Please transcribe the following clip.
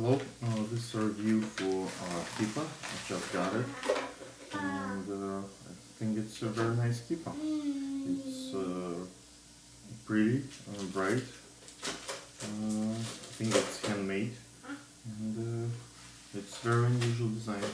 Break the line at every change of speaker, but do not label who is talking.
Hello, uh, this is a review for uh, Kippa. I just got it, and uh, I think it's a very nice Kippa. It's uh, pretty, uh, bright. Uh, I think it's handmade, and uh, it's very unusual design.